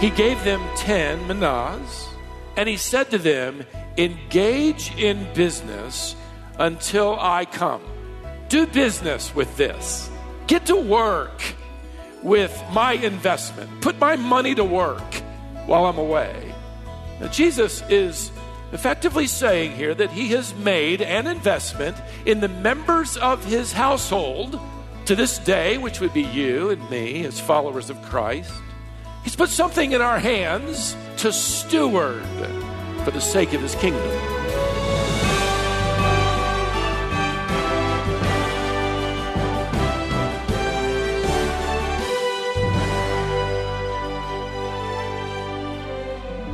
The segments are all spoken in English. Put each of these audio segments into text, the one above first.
he gave them 10 minas, and he said to them, Engage in business until I come. Do business with this. Get to work with my investment. Put my money to work while I'm away. Now, Jesus is effectively saying here that he has made an investment in the members of his household to this day, which would be you and me as followers of Christ. He's put something in our hands to steward for the sake of his kingdom.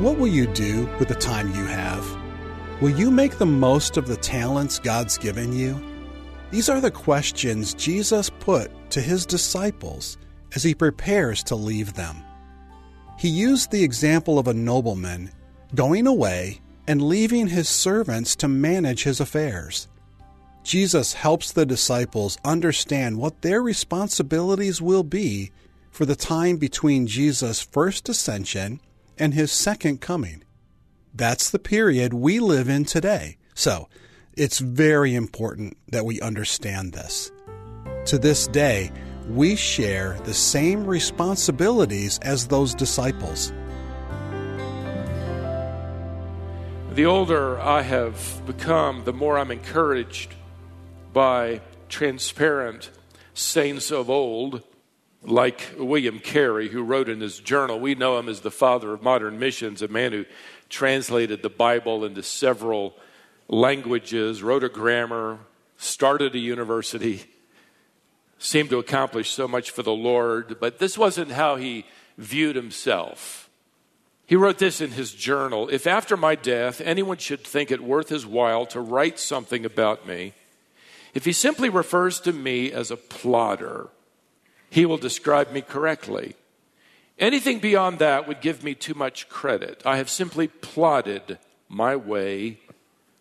What will you do with the time you have? Will you make the most of the talents God's given you? These are the questions Jesus put to his disciples as he prepares to leave them. He used the example of a nobleman going away and leaving his servants to manage his affairs. Jesus helps the disciples understand what their responsibilities will be for the time between Jesus' first ascension and his second coming. That's the period we live in today. So, it's very important that we understand this. To this day, we share the same responsibilities as those disciples. The older I have become, the more I'm encouraged by transparent saints of old, like William Carey, who wrote in his journal. We know him as the father of modern missions, a man who translated the Bible into several languages, wrote a grammar, started a university seemed to accomplish so much for the Lord, but this wasn't how he viewed himself. He wrote this in his journal If after my death anyone should think it worth his while to write something about me, if he simply refers to me as a plodder, he will describe me correctly. Anything beyond that would give me too much credit. I have simply plodded my way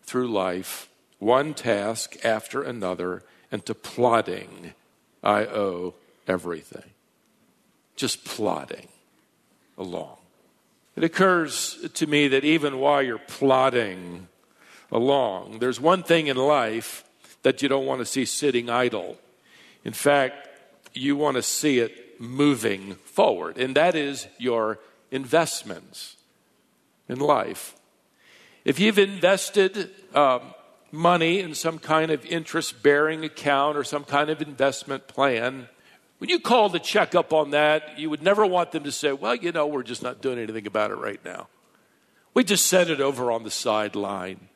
through life, one task after another, and to plodding I owe everything. Just plodding along. It occurs to me that even while you're plodding along, there's one thing in life that you don't want to see sitting idle. In fact, you want to see it moving forward, and that is your investments in life. If you've invested um, money in some kind of interest bearing account or some kind of investment plan, when you call to check up on that, you would never want them to say, well, you know, we're just not doing anything about it right now. We just set it over on the sideline.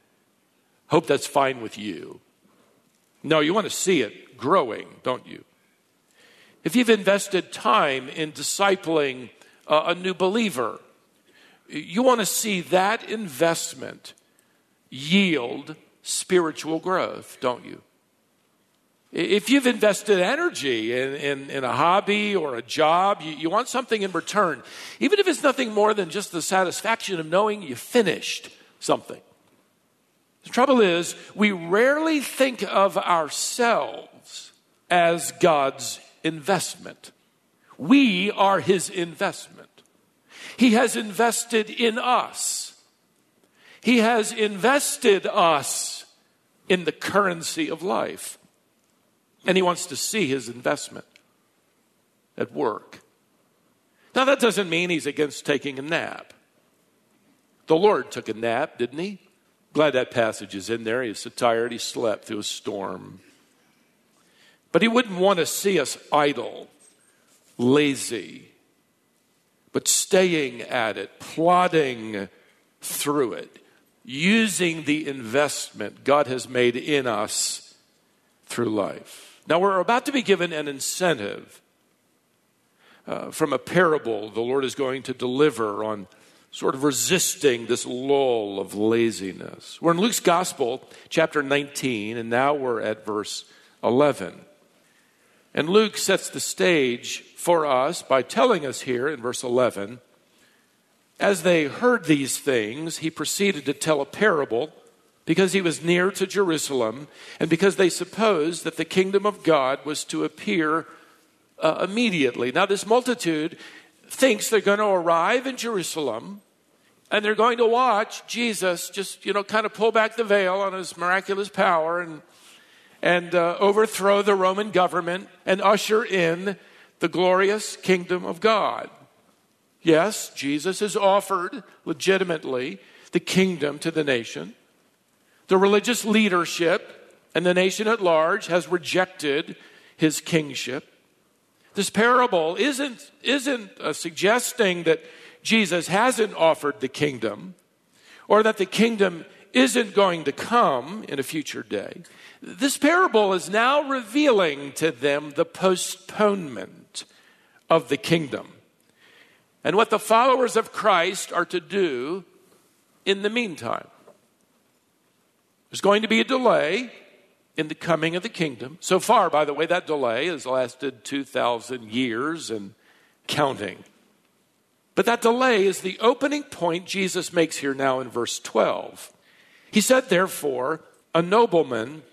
Hope that's fine with you. No, you want to see it growing, don't you? If you've invested time in discipling a new believer, you want to see that investment yield spiritual growth, don't you? If you've invested energy in, in, in, a hobby or a job, you, you want something in return, even if it's nothing more than just the satisfaction of knowing you finished something. The trouble is, we rarely think of ourselves as God's investment. We are His investment. He has invested in us, He has invested us in the currency of life. And he wants to see his investment at work. Now, that doesn't mean he's against taking a nap. The Lord took a nap, didn't he? Glad that passage is in there. He's so tired, he slept through a storm. But he wouldn't want to see us idle, lazy, but staying at it, plodding through it using the investment God has made in us through life. Now, we're about to be given an incentive uh, from a parable the Lord is going to deliver on sort of resisting this lull of laziness. We're in Luke's Gospel, chapter 19, and now we're at verse 11. And Luke sets the stage for us by telling us here in verse 11 as they heard these things, he proceeded to tell a parable because he was near to Jerusalem and because they supposed that the kingdom of God was to appear uh, immediately. Now, this multitude thinks they're going to arrive in Jerusalem and they're going to watch Jesus just, you know, kind of pull back the veil on his miraculous power and, and uh, overthrow the Roman government and usher in the glorious kingdom of God. Yes, Jesus has offered legitimately the kingdom to the nation. The religious leadership and the nation at large has rejected his kingship. This parable isn't, isn't uh, suggesting that Jesus hasn't offered the kingdom or that the kingdom isn't going to come in a future day. This parable is now revealing to them the postponement of the kingdom and what the followers of Christ are to do in the meantime. There's going to be a delay in the coming of the kingdom. So far, by the way, that delay has lasted 2,000 years and counting. But that delay is the opening point Jesus makes here now in verse 12. He said, Therefore, a nobleman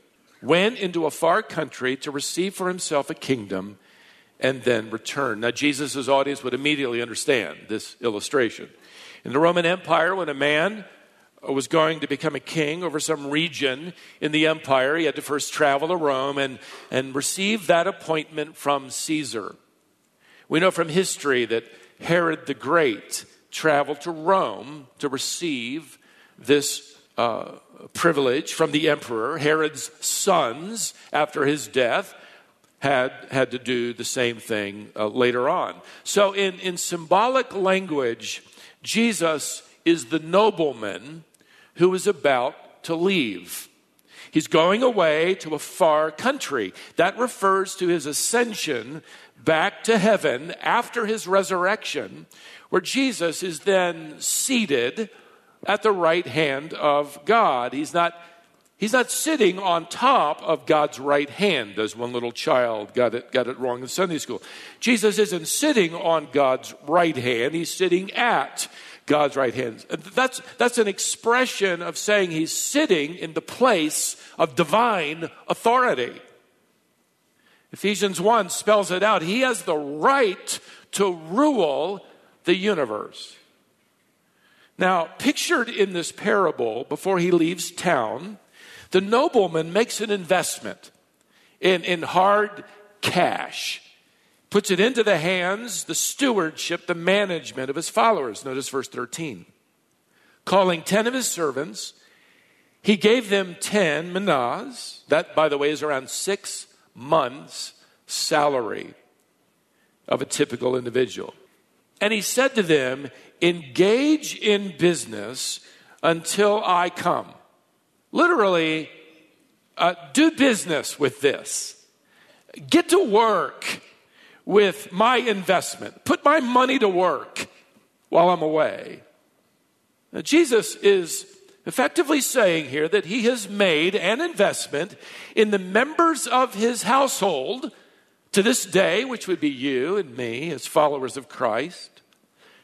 went into a far country to receive for himself a kingdom and then return. Now, Jesus' audience would immediately understand this illustration. In the Roman Empire, when a man was going to become a king over some region in the empire, he had to first travel to Rome and, and receive that appointment from Caesar. We know from history that Herod the Great traveled to Rome to receive this uh, privilege from the emperor. Herod's sons, after his death, had, had to do the same thing uh, later on. So, in, in symbolic language, Jesus is the nobleman who is about to leave. He's going away to a far country. That refers to his ascension back to heaven after his resurrection, where Jesus is then seated at the right hand of God. He's not, he's not sitting on top of God's right hand, as one little child got it, got it wrong in Sunday school. Jesus isn't sitting on God's right hand, he's sitting at God's right hand. That's, that's an expression of saying he's sitting in the place of divine authority. Ephesians 1 spells it out. He has the right to rule the universe. Now, pictured in this parable, before he leaves town, the nobleman makes an investment in, in hard cash puts it into the hands, the stewardship, the management of his followers. Notice verse 13. Calling 10 of his servants, he gave them 10 minas. That, by the way, is around six months' salary of a typical individual. And he said to them, Engage in business until I come. Literally, uh, do business with this. Get to work with my investment. Put my money to work while I'm away. Now, Jesus is effectively saying here that he has made an investment in the members of his household to this day, which would be you and me as followers of Christ.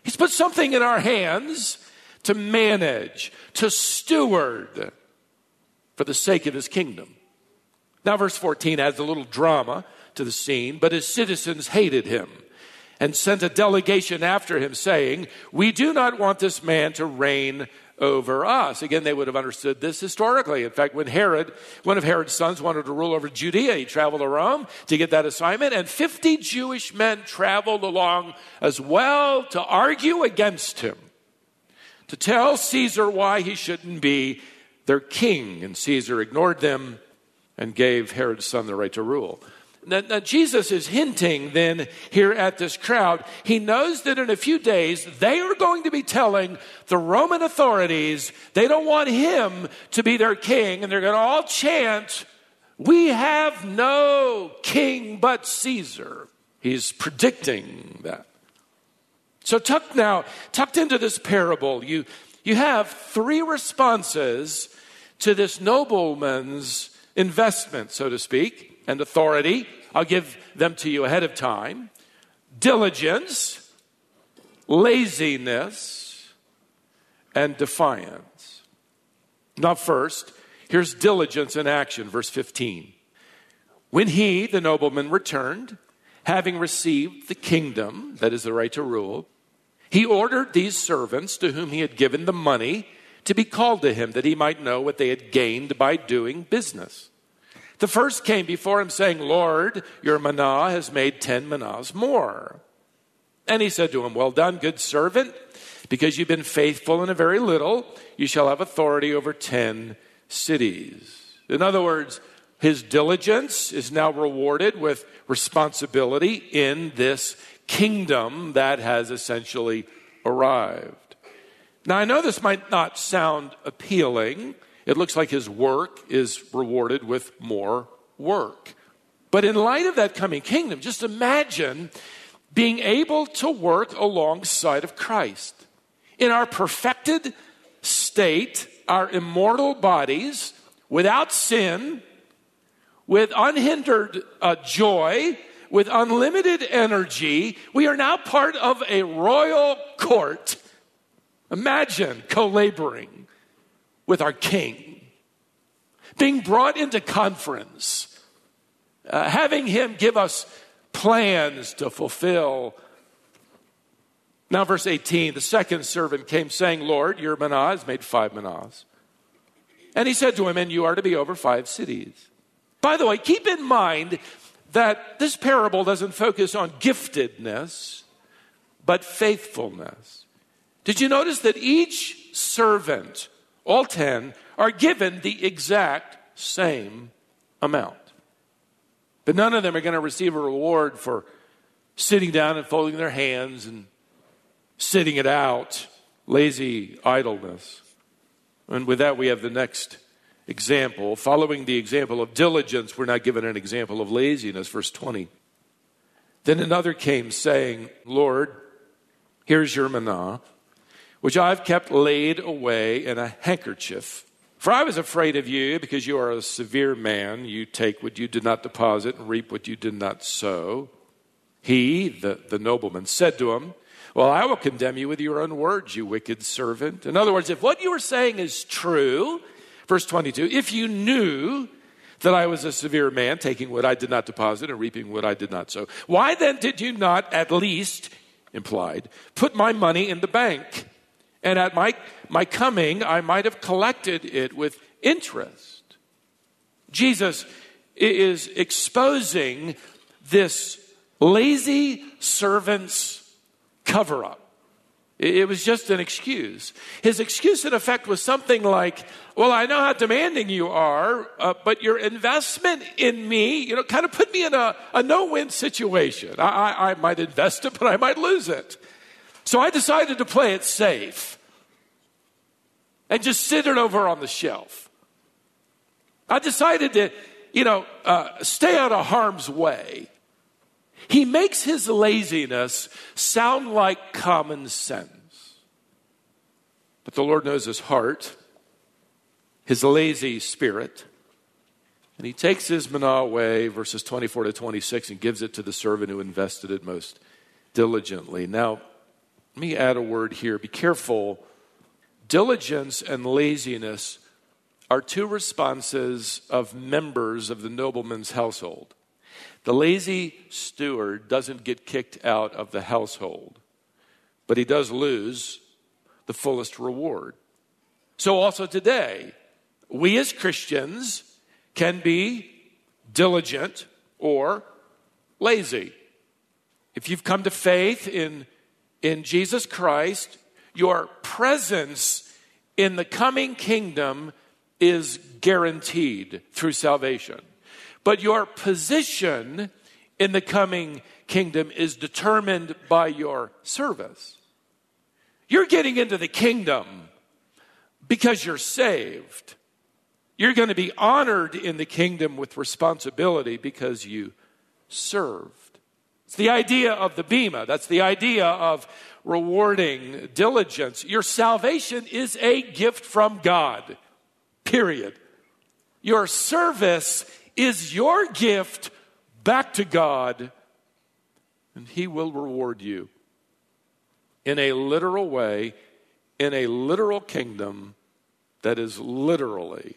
He's put something in our hands to manage, to steward for the sake of his kingdom. Now, verse 14 adds a little drama to the scene, but his citizens hated him and sent a delegation after him, saying, We do not want this man to reign over us. Again, they would have understood this historically. In fact, when Herod, one of Herod's sons, wanted to rule over Judea, he traveled to Rome to get that assignment, and 50 Jewish men traveled along as well to argue against him, to tell Caesar why he shouldn't be their king. And Caesar ignored them and gave Herod's son the right to rule. Now, now, Jesus is hinting then here at this crowd. He knows that in a few days they are going to be telling the Roman authorities they don't want him to be their king, and they're going to all chant, We have no king but Caesar. He's predicting that. So, tucked now, tucked into this parable, you, you have three responses to this nobleman's investment, so to speak and authority. I'll give them to you ahead of time. Diligence, laziness, and defiance. Now, first, here's diligence in action, verse 15. When he, the nobleman, returned having received the kingdom, that is the right to rule, he ordered these servants to whom he had given the money to be called to him that he might know what they had gained by doing business. The first came before him saying, Lord, your mina has made ten minas more. And he said to him, Well done, good servant, because you've been faithful in a very little, you shall have authority over ten cities. In other words, his diligence is now rewarded with responsibility in this kingdom that has essentially arrived. Now, I know this might not sound appealing. It looks like his work is rewarded with more work. But in light of that coming kingdom, just imagine being able to work alongside of Christ. In our perfected state, our immortal bodies, without sin, with unhindered uh, joy, with unlimited energy, we are now part of a royal court. Imagine co laboring with our king, being brought into conference, uh, having him give us plans to fulfill. Now, verse 18 the second servant came saying, Lord, your mina has made five minas. And he said to him, And you are to be over five cities. By the way, keep in mind that this parable doesn't focus on giftedness, but faithfulness. Did you notice that each servant, all ten, are given the exact same amount? But none of them are going to receive a reward for sitting down and folding their hands and sitting it out, lazy idleness. And with that, we have the next example. Following the example of diligence, we're not given an example of laziness. Verse 20. Then another came saying, Lord, here's your mina, which I've kept laid away in a handkerchief. For I was afraid of you because you are a severe man. You take what you did not deposit and reap what you did not sow. He, the, the nobleman, said to him, well, I will condemn you with your own words, you wicked servant. In other words, if what you are saying is true, verse 22, if you knew that I was a severe man, taking what I did not deposit and reaping what I did not sow, why then did you not at least, implied, put my money in the bank? And at my, my coming, I might have collected it with interest. Jesus is exposing this lazy servant's cover up. It was just an excuse. His excuse, in effect, was something like, Well, I know how demanding you are, uh, but your investment in me, you know, kind of put me in a, a no win situation. I, I, I might invest it, but I might lose it. So I decided to play it safe and just sit it over on the shelf. I decided to, you know, uh, stay out of harm's way. He makes his laziness sound like common sense. But the Lord knows his heart, his lazy spirit. And he takes his mina away, verses 24 to 26, and gives it to the servant who invested it most diligently. Now, let me add a word here. Be careful. Diligence and laziness are two responses of members of the nobleman's household. The lazy steward doesn't get kicked out of the household, but he does lose the fullest reward. So, also today, we as Christians can be diligent or lazy. If you've come to faith in, in Jesus Christ, your presence in the coming kingdom is guaranteed through salvation. But your position in the coming kingdom is determined by your service. You're getting into the kingdom because you're saved. You're going to be honored in the kingdom with responsibility because you served. It's the idea of the bema. That's the idea of rewarding diligence. Your salvation is a gift from God, period. Your service is your gift back to God, and He will reward you in a literal way, in a literal kingdom that is literally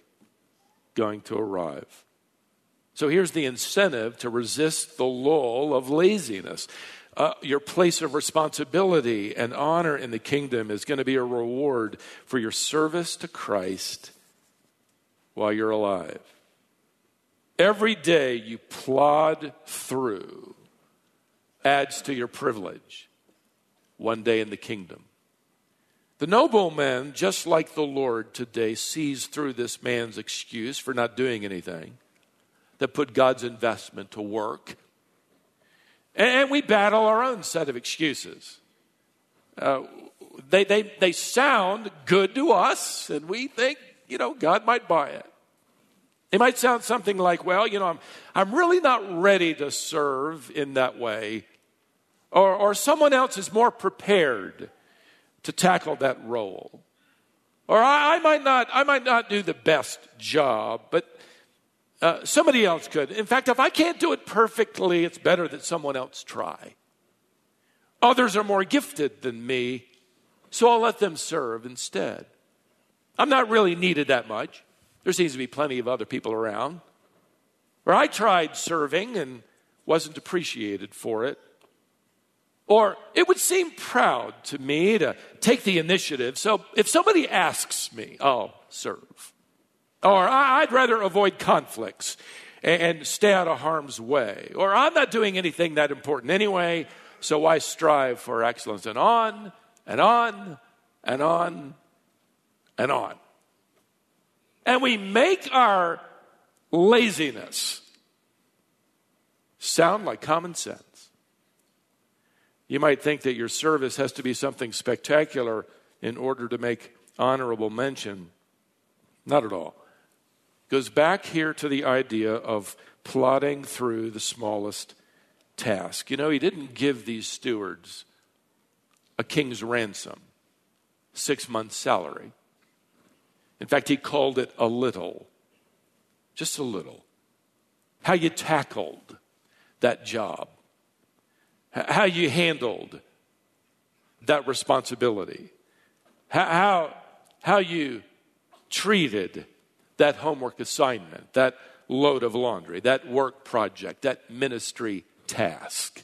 going to arrive. So here's the incentive to resist the lull of laziness. Uh, your place of responsibility and honor in the kingdom is going to be a reward for your service to Christ while you're alive. Every day you plod through adds to your privilege one day in the kingdom. The nobleman, just like the Lord today, sees through this man's excuse for not doing anything that put God's investment to work. And we battle our own set of excuses. Uh, they, they, they sound good to us, and we think, you know, God might buy it. It might sound something like, well, you know, I'm, I'm really not ready to serve in that way. Or, or someone else is more prepared to tackle that role. Or I, I might, not, I might not do the best job, but uh, somebody else could. In fact, if I can't do it perfectly, it's better that someone else try. Others are more gifted than me, so I'll let them serve instead. I'm not really needed that much. There seems to be plenty of other people around. Where I tried serving and wasn't appreciated for it. Or it would seem proud to me to take the initiative. So if somebody asks me, I'll serve. Or I'd rather avoid conflicts and stay out of harm's way. Or I'm not doing anything that important anyway, so why strive for excellence? And on and on and on and on. And we make our laziness sound like common sense. You might think that your service has to be something spectacular in order to make honorable mention. Not at all. Goes back here to the idea of plodding through the smallest task. You know, he didn't give these stewards a king's ransom, six months' salary. In fact, he called it a little, just a little. How you tackled that job how you handled that responsibility, how, how, how you treated that homework assignment, that load of laundry, that work project, that ministry task.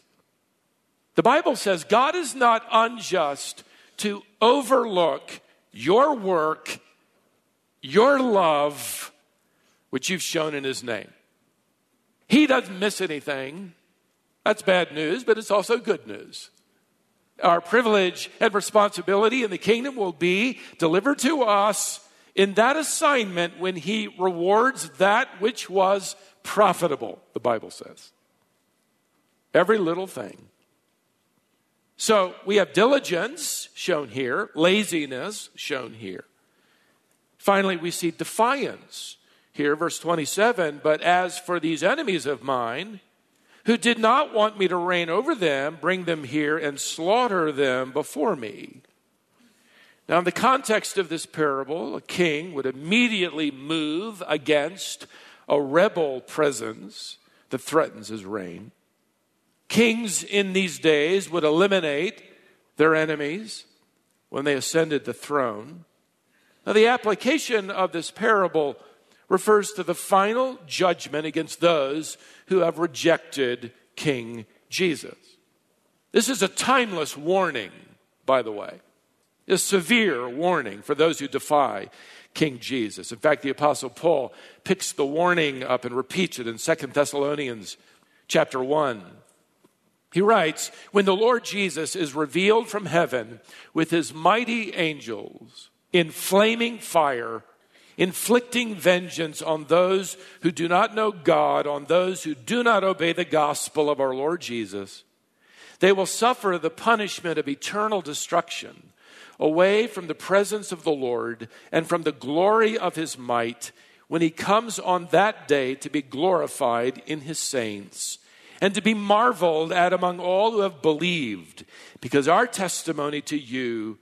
The Bible says God is not unjust to overlook your work, your love, which you've shown in His name. He doesn't miss anything. That's bad news, but it's also good news. Our privilege and responsibility in the kingdom will be delivered to us in that assignment when He rewards that which was profitable, the Bible says. Every little thing. So we have diligence shown here, laziness shown here. Finally, we see defiance here, verse 27. But as for these enemies of mine, who did not want me to reign over them, bring them here and slaughter them before me. Now, in the context of this parable, a king would immediately move against a rebel presence that threatens his reign. Kings in these days would eliminate their enemies when they ascended the throne. Now, the application of this parable refers to the final judgment against those who have rejected King Jesus. This is a timeless warning, by the way, a severe warning for those who defy King Jesus. In fact, the apostle Paul picks the warning up and repeats it in Second Thessalonians chapter 1. He writes, When the Lord Jesus is revealed from heaven with his mighty angels in flaming fire inflicting vengeance on those who do not know God, on those who do not obey the gospel of our Lord Jesus. They will suffer the punishment of eternal destruction away from the presence of the Lord and from the glory of his might when he comes on that day to be glorified in his saints and to be marveled at among all who have believed, because our testimony to you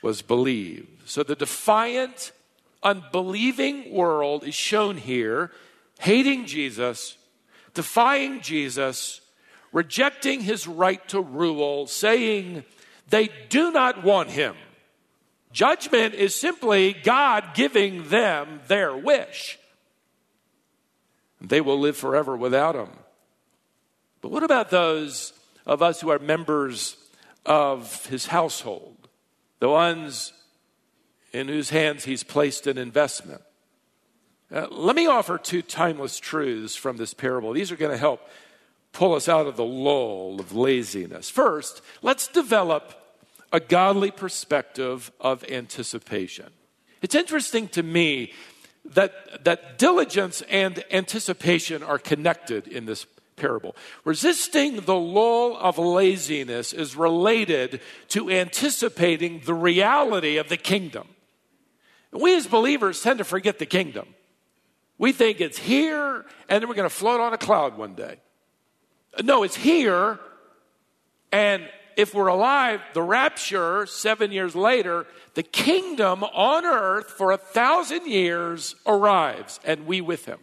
was believed. So the defiant unbelieving world is shown here hating Jesus, defying Jesus, rejecting his right to rule, saying they do not want him. Judgment is simply God giving them their wish. They will live forever without him. But what about those of us who are members of his household, the ones in whose hands he's placed an investment? Uh, let me offer two timeless truths from this parable. These are going to help pull us out of the lull of laziness. First, let's develop a godly perspective of anticipation. It's interesting to me that, that diligence and anticipation are connected in this parable. Resisting the lull of laziness is related to anticipating the reality of the kingdom. We as believers tend to forget the kingdom. We think it's here and then we're going to float on a cloud one day. No, it's here and if we're alive, the rapture seven years later, the kingdom on earth for a thousand years arrives, and we with him.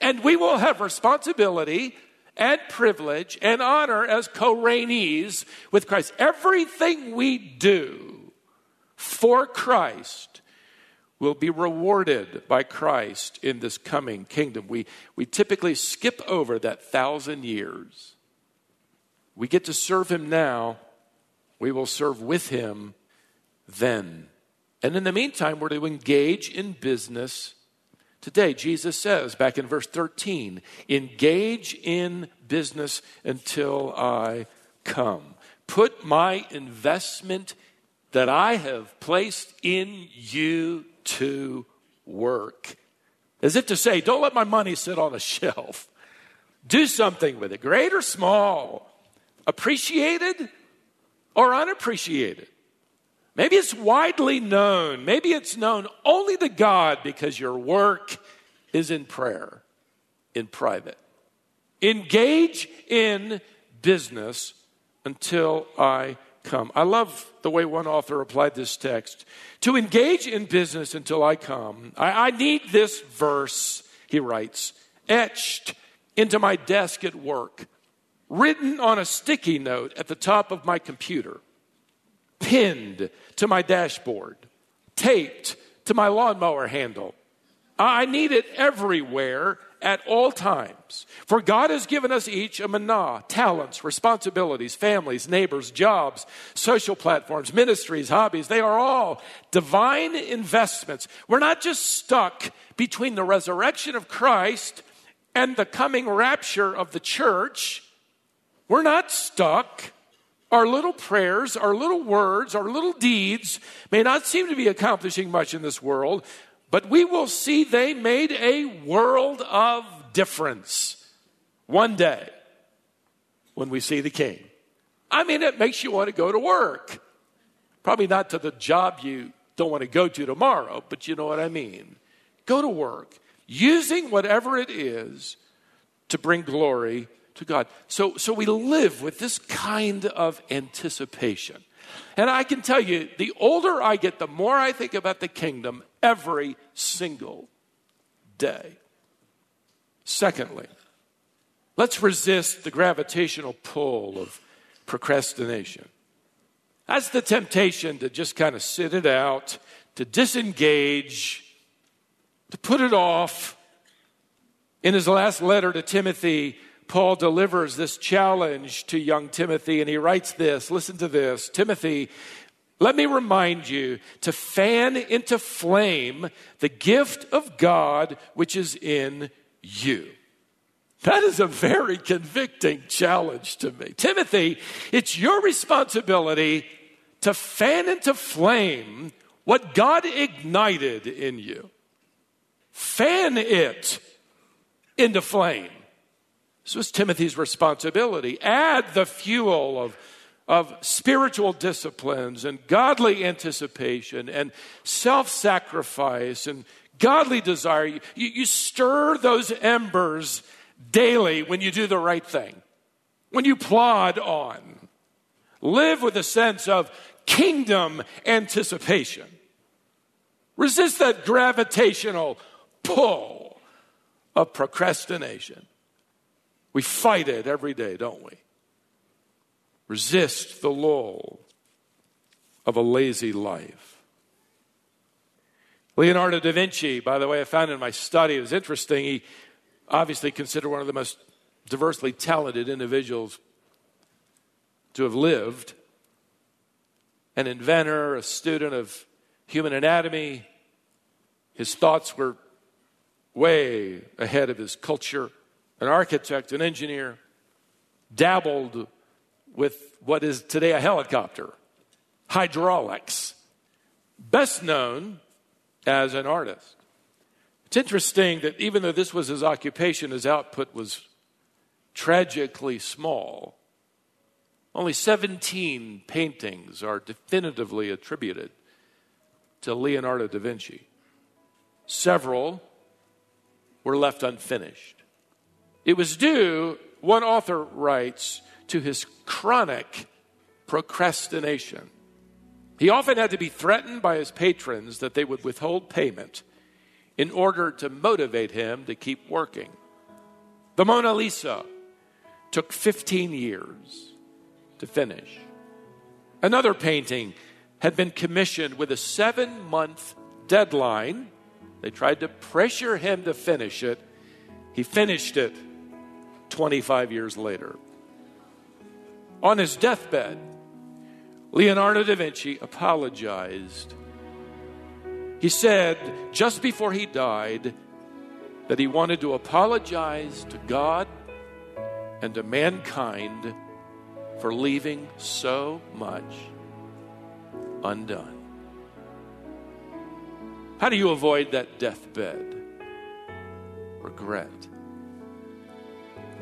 And we will have responsibility and privilege and honor as co reignees with Christ. Everything we do for Christ will be rewarded by Christ in this coming kingdom. We, we typically skip over that thousand years we get to serve him now, we will serve with him then. And in the meantime, we're to engage in business today. Jesus says back in verse 13, engage in business until I come. Put my investment that I have placed in you to work. As if to say, don't let my money sit on a shelf. Do something with it, great or small appreciated or unappreciated. Maybe it's widely known. Maybe it's known only to God because your work is in prayer, in private. Engage in business until I come. I love the way one author applied this text. To engage in business until I come, I, I need this verse, he writes, etched into my desk at work written on a sticky note at the top of my computer, pinned to my dashboard, taped to my lawnmower handle. I need it everywhere at all times. For God has given us each a mina, talents, responsibilities, families, neighbors, jobs, social platforms, ministries, hobbies. They are all divine investments. We're not just stuck between the resurrection of Christ and the coming rapture of the church. We're not stuck. Our little prayers, our little words, our little deeds may not seem to be accomplishing much in this world, but we will see they made a world of difference one day when we see the King. I mean, it makes you want to go to work. Probably not to the job you don't want to go to tomorrow, but you know what I mean. Go to work using whatever it is to bring glory to God. So, so we live with this kind of anticipation. And I can tell you, the older I get, the more I think about the kingdom every single day. Secondly, let's resist the gravitational pull of procrastination. That's the temptation to just kind of sit it out, to disengage, to put it off. In his last letter to Timothy, Paul delivers this challenge to young Timothy, and he writes this listen to this Timothy, let me remind you to fan into flame the gift of God which is in you. That is a very convicting challenge to me. Timothy, it's your responsibility to fan into flame what God ignited in you. Fan it into flame. This was Timothy's responsibility. Add the fuel of, of spiritual disciplines and godly anticipation and self sacrifice and godly desire. You, you stir those embers daily when you do the right thing, when you plod on. Live with a sense of kingdom anticipation. Resist that gravitational pull of procrastination. We fight it every day, don't we? Resist the lull of a lazy life. Leonardo da Vinci, by the way, I found in my study, it was interesting. He, obviously considered one of the most diversely talented individuals to have lived. An inventor, a student of human anatomy. His thoughts were way ahead of his culture. An architect, an engineer, dabbled with what is today a helicopter, hydraulics. Best known as an artist. It's interesting that even though this was his occupation, his output was tragically small. Only 17 paintings are definitively attributed to Leonardo da Vinci. Several were left unfinished. It was due, one author writes, to his chronic procrastination. He often had to be threatened by his patrons that they would withhold payment in order to motivate him to keep working. The Mona Lisa took 15 years to finish. Another painting had been commissioned with a seven month deadline. They tried to pressure him to finish it. He finished it 25 years later. On his deathbed, Leonardo da Vinci apologized. He said just before he died that he wanted to apologize to God and to mankind for leaving so much undone. How do you avoid that deathbed? Regret.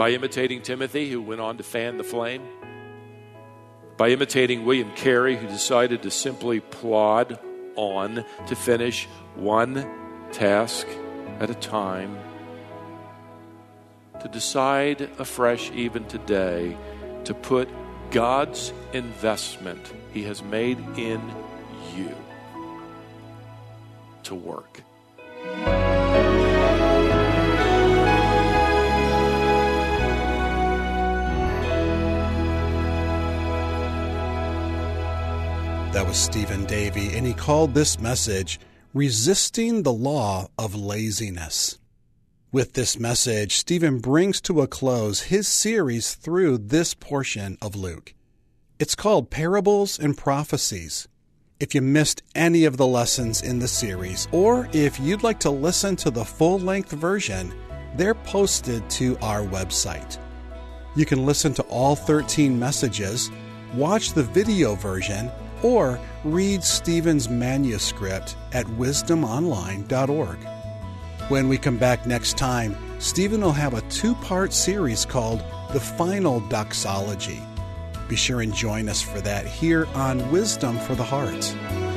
By imitating Timothy, who went on to fan the flame by imitating William Carey, who decided to simply plod on to finish one task at a time, to decide afresh, even today, to put God's investment He has made in you to work. That was Stephen Davey, and he called this message Resisting the Lull of Laziness. With this message, Stephen brings to a close his series through this portion of Luke. It's called Parables and Prophecies. If you missed any of the lessons in the series, or if you'd like to listen to the full length version, they're posted to our website. You can listen to all 13 messages, watch the video version, or read Stephen's manuscript at wisdomonline.org. When we come back next time, Stephen will have a two part series called The Final Doxology. Be sure and join us for that here on Wisdom for the Heart.